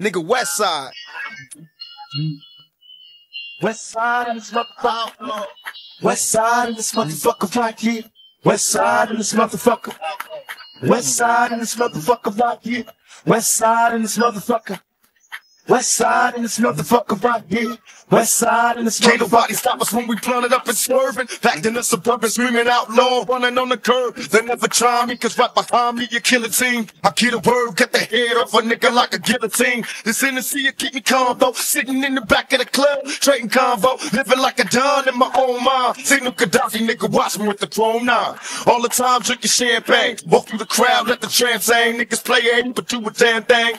Nigga, West Side. West side in this motherfucker. West side in this motherfucker right here. West side in this motherfucker. West side in this motherfucker right here. West side in this motherfucker. West side in this motherfucker right here. West side in this Can't nobody stop us when we planted up and swerving. Back in the suburban, screaming outlaw, running on the curb. They never try me, cause right behind me, you kill a team. I get a word, get the head off a nigga like a guillotine. This Hennessy, it keep me calm, though. Sitting in the back of the club, trading convo. Living like a don in my own mind. Signal Kadafi, nigga, watch me with the chrome nine. All the time, drinking champagne. Walk through the crowd, let the trance hang. Niggas play ain't but do a damn thing.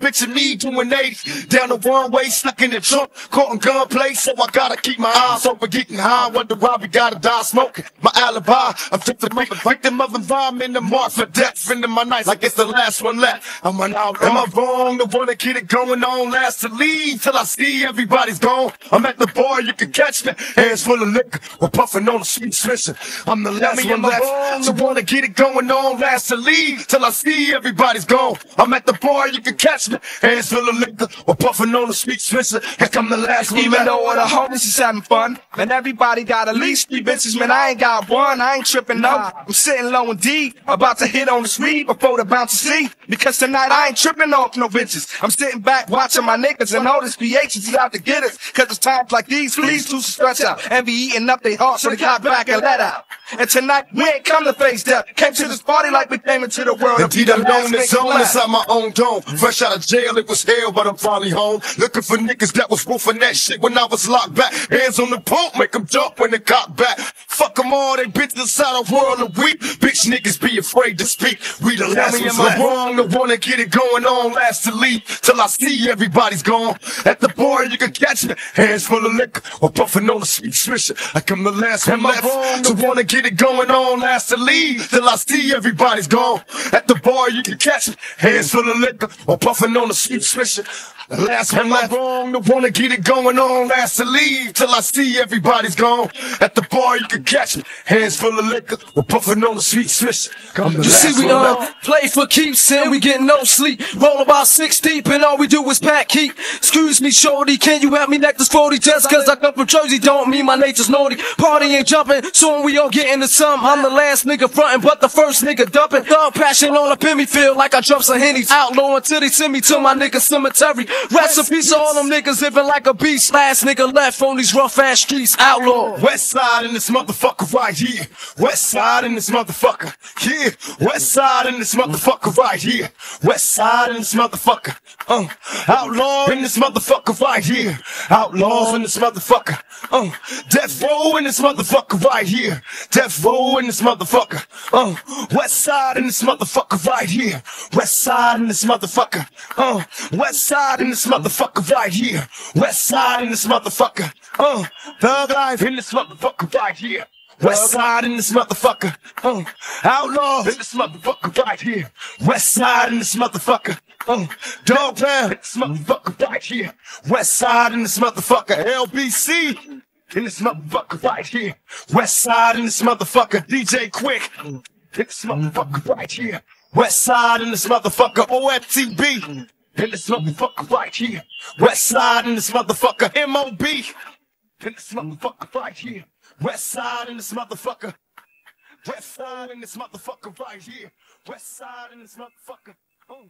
Picture me doing 80 down the one way, stuck in the trunk, caught in gunplay, so I gotta keep my eyes open, getting high. Wonder why we gotta die smoking. My alibi, I'm just to a victim of environment, the mark for death. Into my nights like it's the last one left. I'm an outlaw. Am I wrong to wanna get it going on? Last to leave till I see everybody's gone. I'm at the bar, you can catch me. Hands full of liquor, we're puffing on the sweet swisher. I'm the last one left. So wanna get it going on? Last to leave till I see everybody's gone. I'm at the bar, you can catch me. Hands full of liquor, we're puffing on the sweet swisher. Heck, I'm the last one Even though all the homies is having fun, and everybody got at least three bitches, man, I ain't got one, I ain't tripping no. I'm sitting low and deep, about to hit on the street before the bounce see. Because tonight I ain't tripping off no bitches. I'm sitting back watching my niggas and all this PHs is out to get us. Cause it's times like these, fleas too stretch out and be eating up their hearts, so they got back and let out. And tonight we ain't come to face death. Came to this party like we came into the world. Indeed, I'm known as zone inside my own dome. Fresh out of jail, it was hell, but I'm finally home. Looking for niggas that was wolfing that shit when I was locked back. Hands on the pump, make them jump when they cock back. Fuck them all, they bitches inside a world of weak. Bitch niggas be afraid to speak. We the last me, ones am I wrong to wanna get it going on, last to leave. Till I see everybody's gone. At the bar, you can catch me. Hands full of liquor, or puffing on the sweet swisher. Like I'm the last one left. To wanna get it going on, last to leave. Till I see everybody's gone. At the bar, you can catch me. Hands full of liquor, or puffing on the sweet swisher. The last one left. wrong to wanna get it going on, last to leave. Till I see everybody's gone. At the bar, you can catch me. Hands full of liquor, or puffing on the sweet swisher. You see, we uh, play for keeps and we get no sleep. Roll about six deep and all we do is pack heat. Excuse me, shorty, can you help me neck this 40? Just cause I come from Jersey don't mean my nature's naughty. Party ain't jumping, soon we all get into some. I'm the last nigga frontin', but the first nigga dumping. Thug passion all up in me, feel like I drop some hennies. Outlaw until they send me to my nigga cemetery. Rest in peace to all them niggas living like a beast. Last nigga left on these rough ass streets. Outlaw. West side in this motherfucker right here. West side in this motherfucker. Yeah. West side in this motherfucker right here. West side in this motherfucker. Uh, outlaw in this motherfucker right here. Outlaws in this motherfucker. Uh, death row in this motherfucker right here. Death row in this motherfucker. Uh, west side in this motherfucker right here. West side in this motherfucker. Uh, west side in this motherfucker right here. West side in this motherfucker. Uh, thug life in this motherfucker right here. West side in this motherfucker. Uh, outlaw in this motherfucker right here. West side in this motherfucker. Uh, dog pound in this motherfucker right here. West side in this motherfucker. LBC in this motherfucker right here. West side in this motherfucker. DJ Quik in this motherfucker right here. West side in this motherfucker. OFTB in this motherfucker right here. West side in this motherfucker. MOB in this motherfucker right here. West side in this motherfucker. West side in this motherfucker right here. West side in this motherfucker. Oh.